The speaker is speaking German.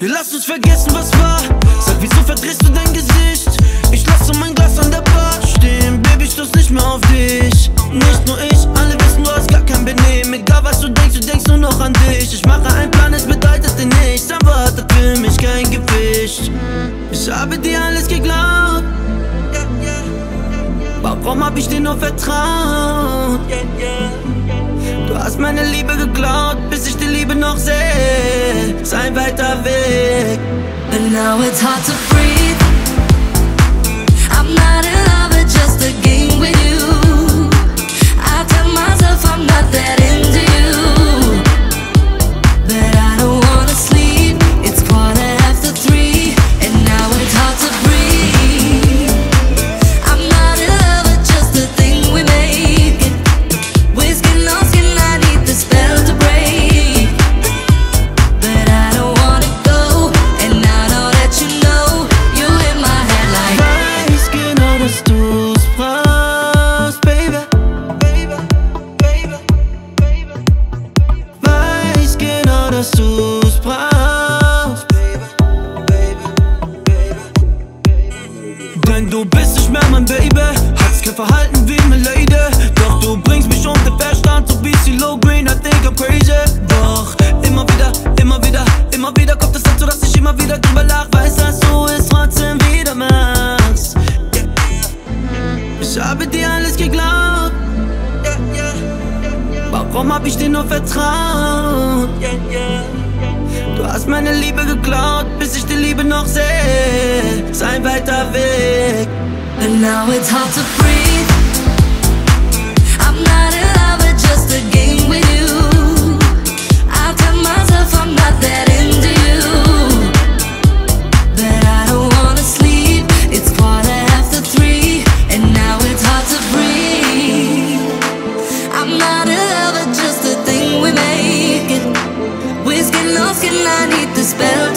Lass uns vergessen, was war. Sag, wieso verdrehst du dein Gesicht? Ich lasse mein Glas an der Bar stehen. Baby, ich stoß nicht mehr auf dich. Nicht nur ich, alle wissen, du hast gar kein Benehmen. Egal, was du denkst, du denkst nur noch an dich. Ich mache einen Plan, es bedeutet dir nichts. Aber hat für mich kein Gewicht. Ich habe dir alles geglaubt. Warum hab ich dir nur vertraut? Du hast meine Liebe geklaut, bis ich die Liebe noch sehe. Sei weiter Weg. And now it's hard to breathe. Dass du's brauchst. Denn du bist nicht mehr mein Baby. Hast kein Verhalten wie eine Lady. Doch du bringst mich unter Verstand, so wie sie low green. I think I'm crazy. Doch immer wieder, immer wieder, immer wieder kommt es dazu, dass ich immer wieder drüber lach. Weiß, dass du es trotzdem wieder machst. Ich habe dir alles geglaubt. Warum hab ich dir nur vertraut? Du hast meine Liebe geklaut, bis ich die Liebe noch sehe. Sei weiter Weg. But now it's hard to breathe. spell.